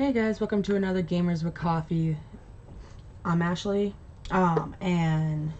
Hey guys, welcome to another Gamers with Coffee. I'm Ashley, um, and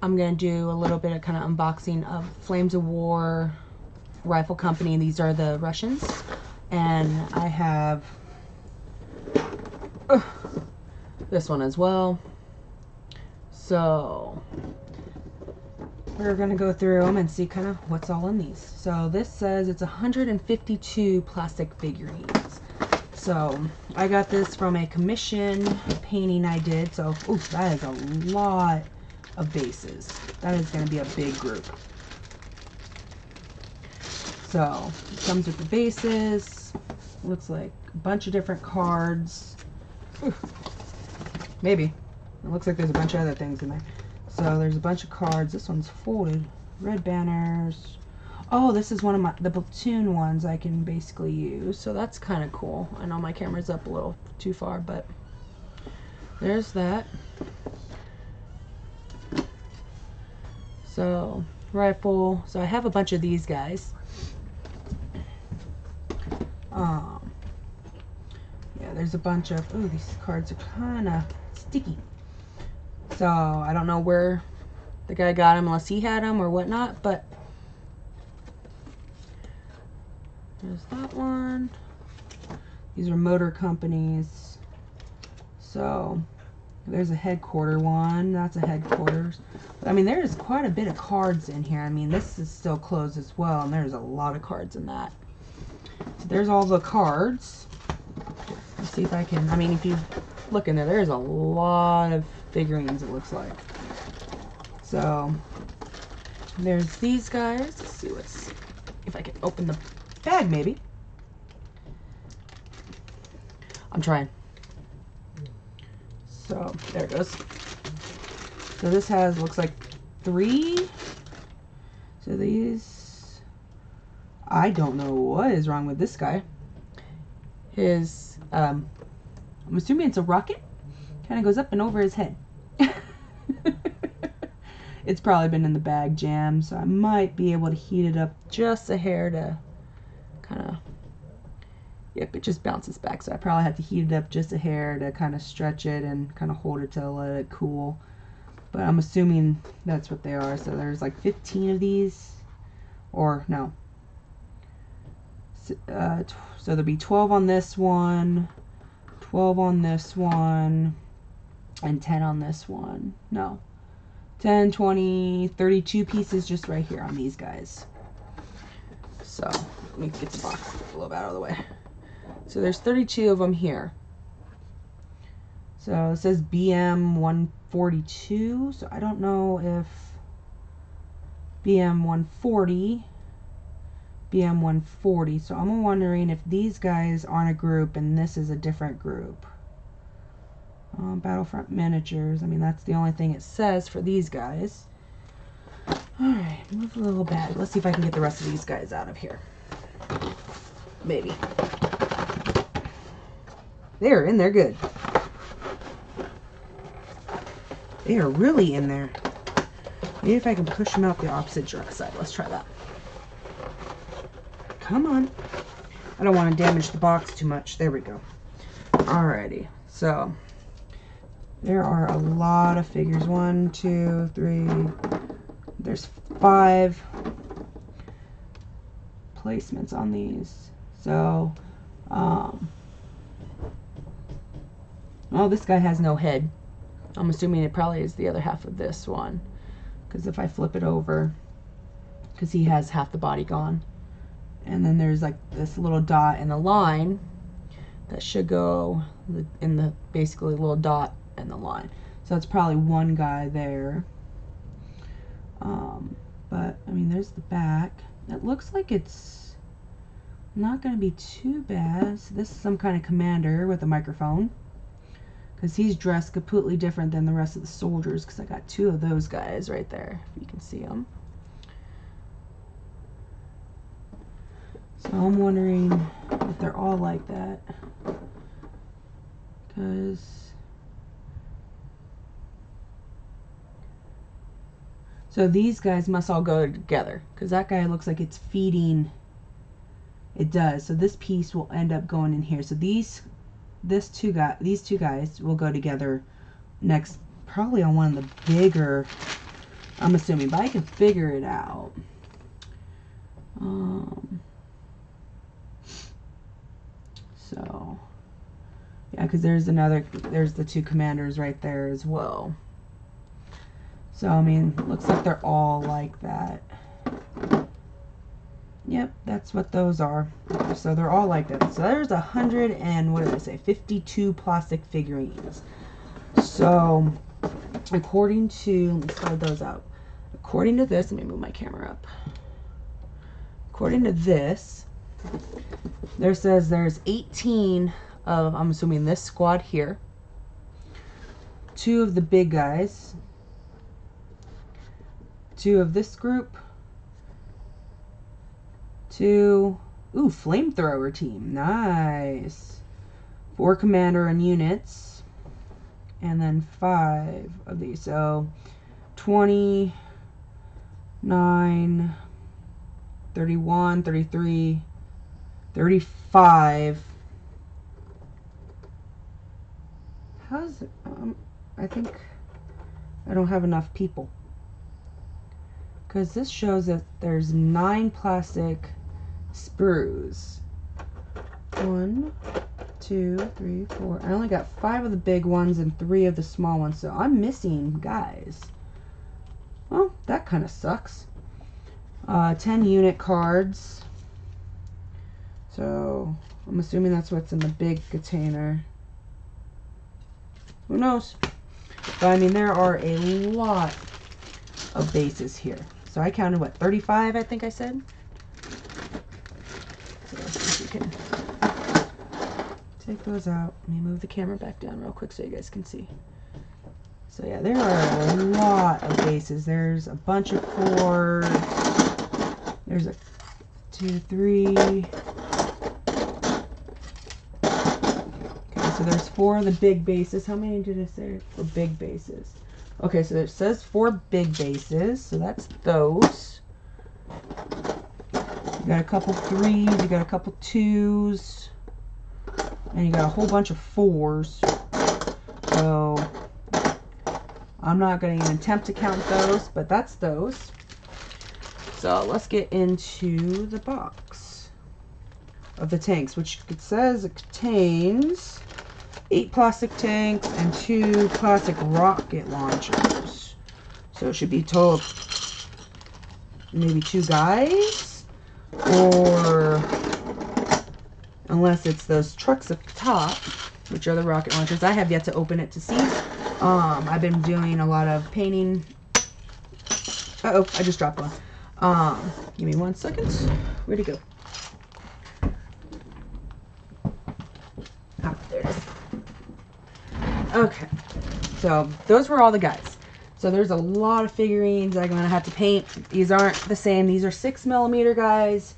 I'm gonna do a little bit of kind of unboxing of Flames of War Rifle Company. These are the Russians, and I have uh, this one as well. So we're gonna go through them and see kind of what's all in these. So this says it's 152 plastic figurines. So I got this from a commission painting I did. So, ooh, that is a lot of bases. That is going to be a big group. So, comes with the bases. Looks like a bunch of different cards. Ooh, maybe. It looks like there's a bunch of other things in there. So, there's a bunch of cards. This one's folded. Red banners, Oh, this is one of my the platoon ones I can basically use. So that's kind of cool. I know my camera's up a little too far, but there's that. So, rifle. So I have a bunch of these guys. Um, yeah, there's a bunch of, oh, these cards are kind of sticky. So I don't know where the guy got them unless he had them or whatnot, but There's that one. These are motor companies. So there's a headquarter one. That's a headquarters. I mean, there's quite a bit of cards in here. I mean, this is still closed as well, and there's a lot of cards in that. So there's all the cards. Let's see if I can. I mean, if you look in there, there's a lot of figurines. It looks like. So there's these guys. Let's see what's if I can open the bag, maybe. I'm trying. So, there it goes. So this has, looks like three. So these, I don't know what is wrong with this guy. His, um, I'm assuming it's a rocket. Kind of goes up and over his head. it's probably been in the bag jam, so I might be able to heat it up just a hair to yep, it just bounces back. So I probably have to heat it up just a hair to kind of stretch it and kind of hold it to let it cool. But I'm assuming that's what they are. So there's like 15 of these, or no. Uh, so there'll be 12 on this one, 12 on this one, and 10 on this one. No. 10, 20, 32 pieces just right here on these guys. So let me get the box a little bit out of the way. So there's 32 of them here. So it says BM 142. So I don't know if BM 140, BM 140. So I'm wondering if these guys aren't a group and this is a different group. Uh, Battlefront miniatures. I mean, that's the only thing it says for these guys. Alright, move a little bag. Let's see if I can get the rest of these guys out of here. Maybe. They're in there good. They are really in there. Maybe if I can push them out the opposite side. Let's try that. Come on. I don't want to damage the box too much. There we go. Alrighty. So, there are a lot of figures. One, two, three. There's five placements on these. So, um, oh, this guy has no head. I'm assuming it probably is the other half of this one. Because if I flip it over, because he has half the body gone. And then there's like this little dot and the line that should go in the basically little dot and the line. So that's probably one guy there. Um, but, I mean, there's the back. It looks like it's not going to be too bad. So this is some kind of commander with a microphone. Because he's dressed completely different than the rest of the soldiers. Because I got two of those guys right there. If you can see them. So I'm wondering if they're all like that. Because... So these guys must all go together because that guy looks like it's feeding. It does. So this piece will end up going in here. So these this two guy, these two guys will go together next, probably on one of the bigger. I'm assuming, but I can figure it out. Um, so, yeah, because there's another, there's the two commanders right there as well. So, I mean, looks like they're all like that. Yep, that's what those are. So they're all like that. So there's a hundred and what did I say? 52 plastic figurines. So according to, let me slide those out. According to this, let me move my camera up. According to this, there says there's 18 of, I'm assuming this squad here. Two of the big guys. Two of this group two, ooh, flamethrower team. Nice. Four commander and units. And then five of these. So 29, 31, 33, 35. How's? Um, I think I don't have enough people. Because this shows that there's nine plastic sprues. One, two, three, four. I only got five of the big ones and three of the small ones, so I'm missing guys. Well, that kind of sucks. Uh, 10 unit cards. So, I'm assuming that's what's in the big container. Who knows? But, I mean, there are a lot of bases here. So I counted, what, 35, I think I said? can take those out. Let me move the camera back down real quick so you guys can see. So yeah, there are a lot of bases. There's a bunch of fours. There's a two, three. Okay, so there's four of the big bases. How many did I say for big bases? Okay, so it says four big bases, so that's those. You got a couple threes, you got a couple twos, and you got a whole bunch of fours. So I'm not going to even attempt to count those, but that's those. So let's get into the box of the tanks, which it says it contains eight plastic tanks and two plastic rocket launchers. So it should be total maybe two guys or unless it's those trucks up top, which are the rocket launchers. I have yet to open it to see. Um, I've been doing a lot of painting. Uh oh I just dropped one. Um, give me one second. Where'd it go? Ah, there it is. Okay, so those were all the guys. So there's a lot of figurines I'm to have to paint. These aren't the same. These are 6 millimeter guys.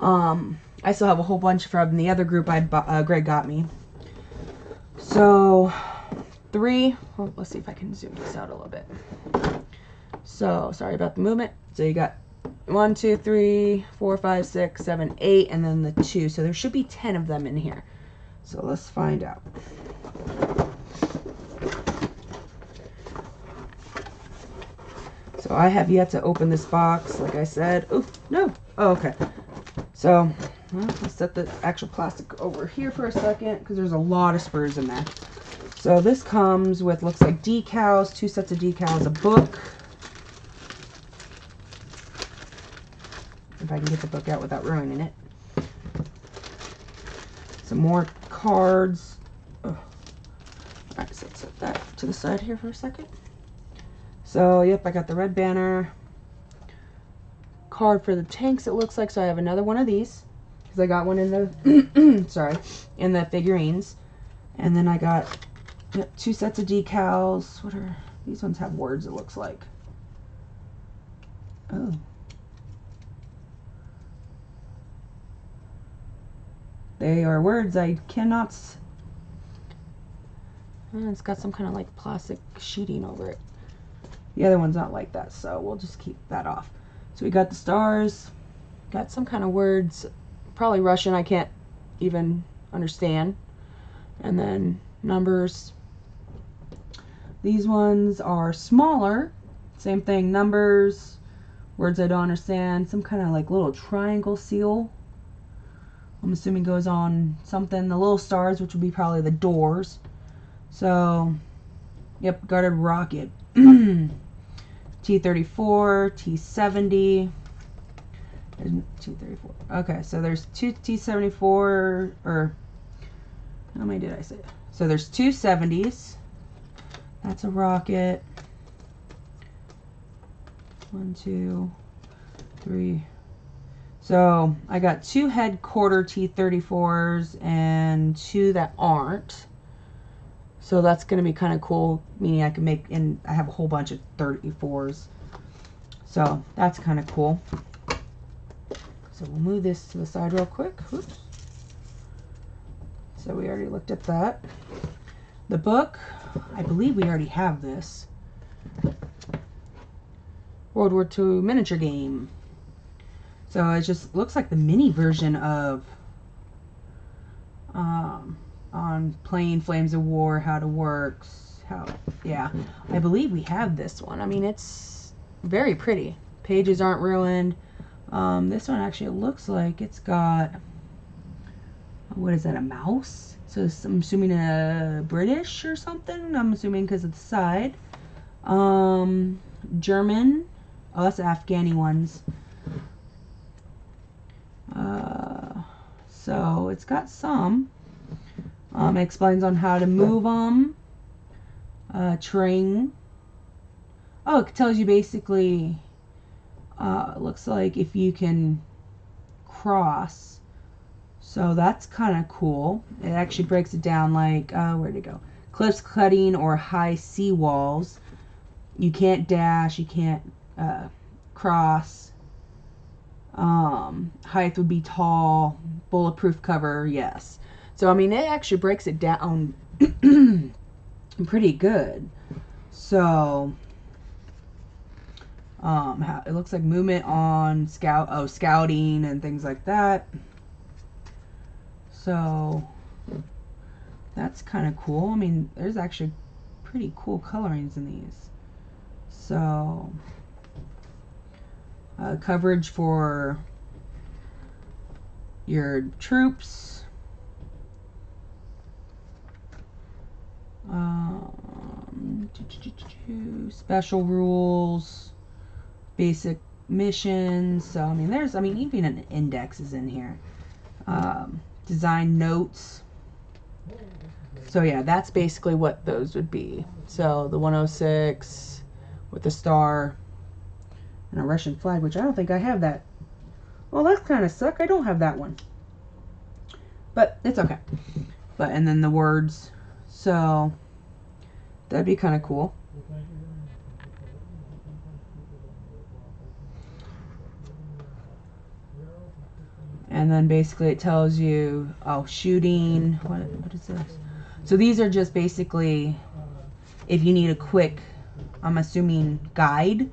Um, I still have a whole bunch from the other group I uh, Greg got me. So, three. Well, let's see if I can zoom this out a little bit. So, sorry about the movement. So you got one, two, three, four, five, six, seven, eight, and then the two. So there should be 10 of them in here. So let's find out. So I have yet to open this box, like I said. Oh, no. Oh, okay. So, let's set the actual plastic over here for a second, because there's a lot of spurs in there. So this comes with, looks like decals, two sets of decals, a book. If I can get the book out without ruining it. Some more cards. Alright, so let's set that to the side here for a second. So, yep, I got the red banner card for the tanks, it looks like. So I have another one of these. Because I got one in the, sorry, in the figurines. And then I got two sets of decals. What are, these ones have words, it looks like. Oh. They are words I cannot... And it's got some kind of like plastic sheeting over it. The other one's not like that, so we'll just keep that off. So we got the stars, got some kind of words, probably Russian, I can't even understand. And then numbers. These ones are smaller. Same thing, numbers, words I don't understand, some kind of like little triangle seal. I'm assuming goes on something. The little stars, which would be probably the doors. So, yep, guarded rocket. T34, T70. T34. Okay, so there's two T74, or how many did I say? So there's two 70s. That's a rocket. One, two, three. So I got two headquarter T34s and two that aren't. So that's going to be kind of cool, meaning I can make, and I have a whole bunch of 34s. So that's kind of cool. So we'll move this to the side real quick. Oops. So we already looked at that. The book, I believe we already have this. World War II miniature game. So it just looks like the mini version of um, on playing Flames of War, how it works, how, yeah. I believe we have this one. I mean, it's very pretty. Pages aren't ruined. Um, this one actually looks like it's got, what is that, a mouse? So I'm assuming a British or something. I'm assuming because of the side. Um, German. Oh, that's Afghani ones. Uh, so it's got some. Um, it explains on how to move them. Uh, train. Oh, it tells you basically. Uh, looks like if you can cross. So that's kind of cool. It actually breaks it down like, uh, where'd it go? Cliffs cutting or high sea walls. You can't dash, you can't uh, cross. Um, height would be tall. Bulletproof cover, yes. So, I mean, it actually breaks it down pretty good. So, um, it looks like movement on scout, oh, scouting and things like that. So, that's kind of cool. I mean, there's actually pretty cool colorings in these. So, uh, coverage for your troops. Um, special rules, basic missions. So I mean, there's I mean even an index is in here. Um, design notes. So yeah, that's basically what those would be. So the 106 with the star and a Russian flag, which I don't think I have that. Well, that's kind of suck. I don't have that one. But it's okay. But and then the words. So that'd be kind of cool. And then basically it tells you, oh, shooting. What, what is this? So these are just basically if you need a quick, I'm assuming, guide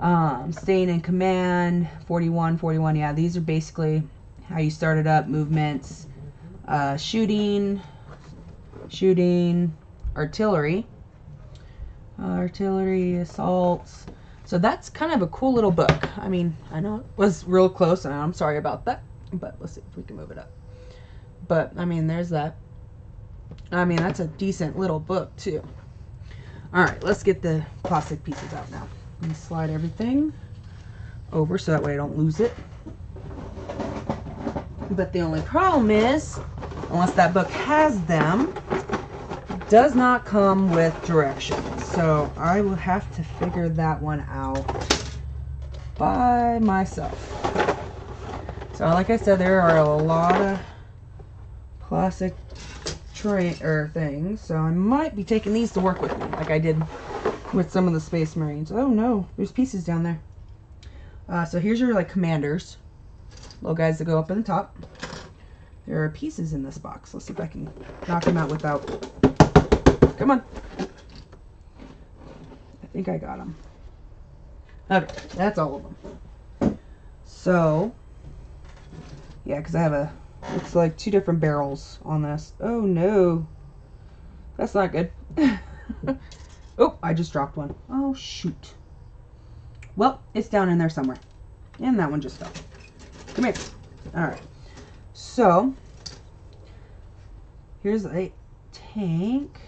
um, staying in command, 41, 41. Yeah, these are basically how you start it up. Movements, uh, shooting, shooting, artillery, uh, artillery, assaults. So that's kind of a cool little book. I mean, I know it was real close, and I'm sorry about that. But let's see if we can move it up. But, I mean, there's that. I mean, that's a decent little book, too. Alright, let's get the plastic pieces out now and slide everything over so that way I don't lose it. But the only problem is, unless that book has them, does not come with directions. So I will have to figure that one out by myself. So like I said, there are a lot of plastic tray or things. So I might be taking these to work with me like I did with some of the Space Marines. Oh no, there's pieces down there. Uh, so here's your like commanders, little guys that go up in the top. There are pieces in this box. Let's see if I can knock them out without. Come on. I think I got them. Okay, that's all of them. So, yeah, because I have a It's like two different barrels on this. Oh no. That's not good. oh, I just dropped one. Oh shoot. Well, it's down in there somewhere. And that one just fell. Come here. Alright. So, here's a tank.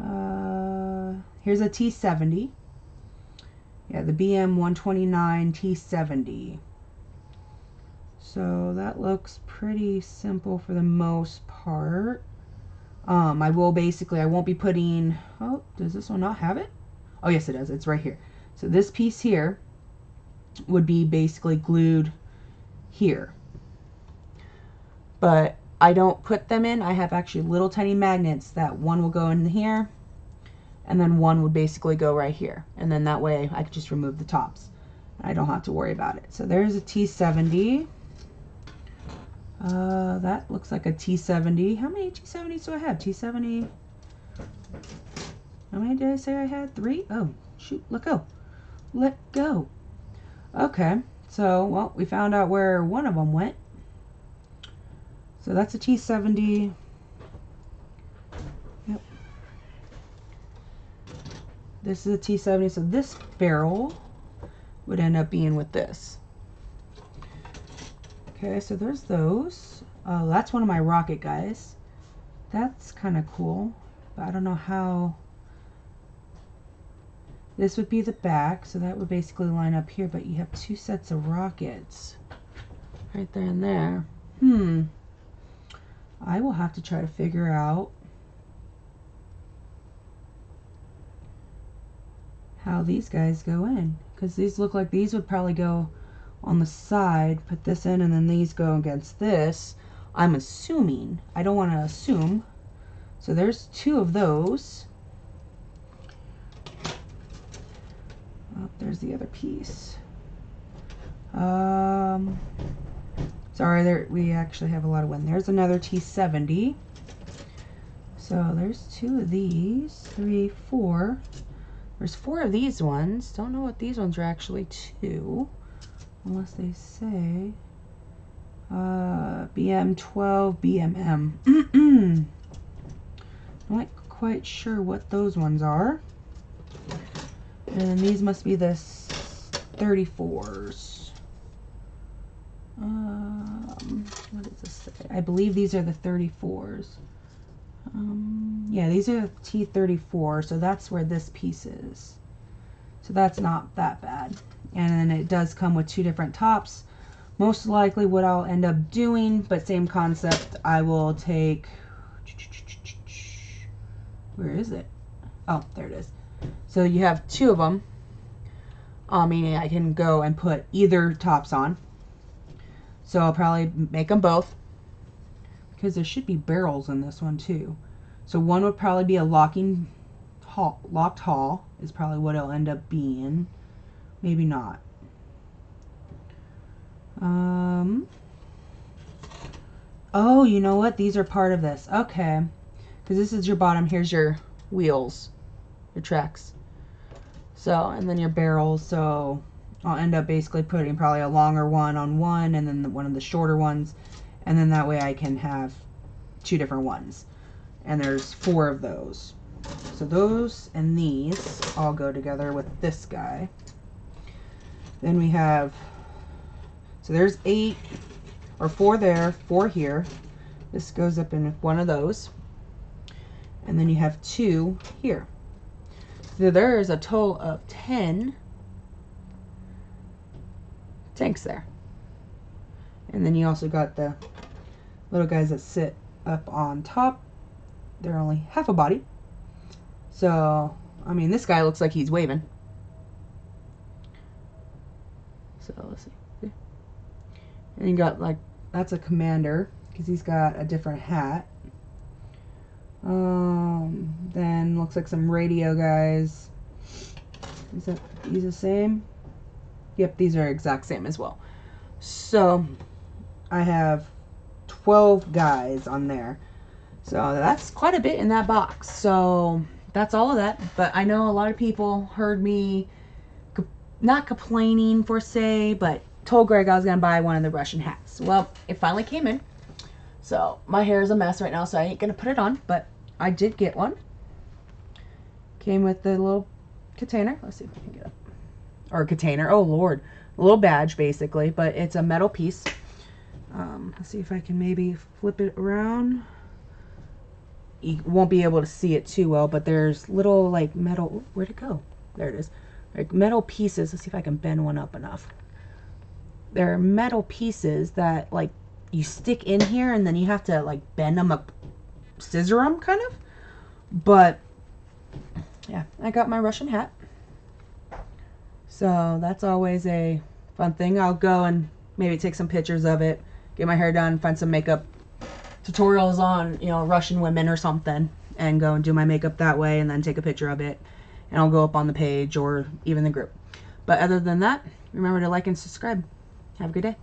Uh, here's a T70. Yeah, the BM 129 T70. So that looks pretty simple for the most part. Um, I will basically, I won't be putting, oh, does this one not have it? Oh, yes, it does. It's right here. So this piece here would be basically glued here. But I don't put them in. I have actually little tiny magnets that one will go in here and then one would basically go right here. And then that way I could just remove the tops. I don't have to worry about it. So there's a T70. Uh, that looks like a T70. How many T70s do I have? T70. How many did I say I had? Three? Oh, shoot. Let go. Let go. Okay. So, well, we found out where one of them went. So that's a T70. Yep. This is a T70. So this barrel would end up being with this. Okay, so there's those. Oh, that's one of my rocket guys. That's kind of cool. But I don't know how... This would be the back, so that would basically line up here, but you have two sets of rockets. Right there and there. Hmm. I will have to try to figure out how these guys go in. Because these look like these would probably go on the side, put this in, and then these go against this. I'm assuming. I don't want to assume. So there's two of those. Oh, there's the other piece. Um, sorry, there we actually have a lot of wind. There's another T70. So there's two of these, three, four. There's four of these ones. Don't know what these ones are actually two unless they say uh, BM12 BMM. I'm not quite sure what those ones are. And these must be the 34s. Um, what does this say? I believe these are the 34s. Um, yeah, these are the T34, so that's where this piece is. So that's not that bad and then it does come with two different tops. Most likely what I'll end up doing but same concept I will take where is it? Oh there it is. So you have two of them uh, meaning I can go and put either tops on. So I'll probably make them both because there should be barrels in this one too. So one would probably be a locking hall locked hall is probably what it'll end up being Maybe not. Um, oh, you know what? These are part of this. Okay. Because this is your bottom. Here's your wheels. Your tracks. So, and then your barrels. So, I'll end up basically putting probably a longer one on one and then one of the shorter ones. And then that way I can have two different ones. And there's four of those. So those and these all go together with this guy. Then we have, so there's eight, or four there, four here. This goes up in one of those. And then you have two here. So there's a total of 10 tanks there. And then you also got the little guys that sit up on top. They're only half a body. So, I mean, this guy looks like he's waving. So let's see. And you got like, that's a commander because he's got a different hat. Um, then looks like some radio guys. Is that these the same? Yep, these are exact same as well. So I have 12 guys on there. So that's quite a bit in that box. So that's all of that. But I know a lot of people heard me not complaining for say, but told Greg I was gonna buy one of the Russian hats. Well, it finally came in. So my hair is a mess right now, so I ain't gonna put it on, but I did get one. Came with the little container. Let's see if I can get it. Or a container. Oh lord, a little badge basically, but it's a metal piece. Um, let's see if I can maybe flip it around. You won't be able to see it too well, but there's little like metal. Where'd it go? There it is. Metal pieces. Let's see if I can bend one up enough. There are metal pieces that like you stick in here and then you have to like bend them up, scissor them kind of. But yeah, I got my Russian hat. So that's always a fun thing. I'll go and maybe take some pictures of it, get my hair done, find some makeup tutorials on, you know, Russian women or something, and go and do my makeup that way and then take a picture of it. And I'll go up on the page or even the group. But other than that, remember to like and subscribe. Have a good day.